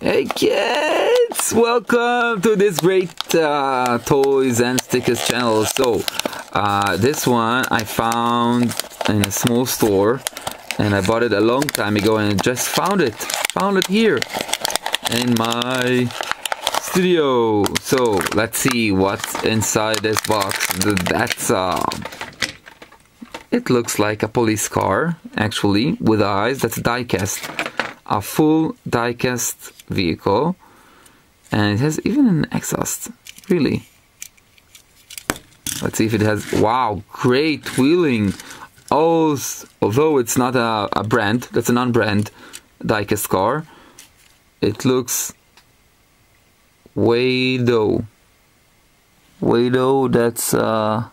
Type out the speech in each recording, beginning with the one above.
Hey kids! Welcome to this great uh, toys and stickers channel. So, uh, this one I found in a small store and I bought it a long time ago and just found it. Found it here in my studio. So, let's see what's inside this box. That's uh, it looks like a police car actually with eyes. That's diecast a full diecast vehicle and it has even an exhaust. Really? Let's see if it has wow great wheeling. Oh although it's not a, a brand that's a non-brand diecast car it looks way though. Way Wado that's uh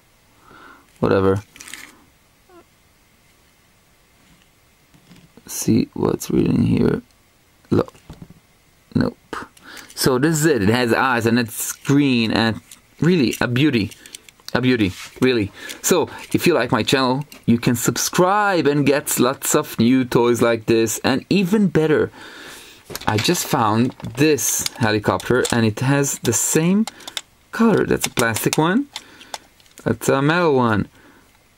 whatever see what's written here. Look. Nope. So this is it. It has eyes and it's green and really a beauty. A beauty really. So if you like my channel you can subscribe and get lots of new toys like this. And even better I just found this helicopter and it has the same color. That's a plastic one. That's a metal one.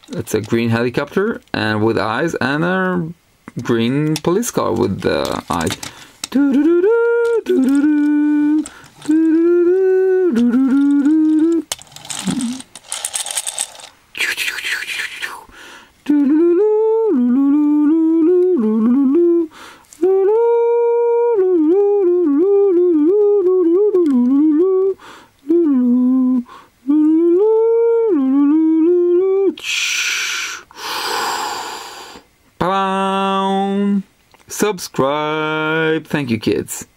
That's a green helicopter and with eyes and a green police car with the eyes. Subscribe. Thank you, kids.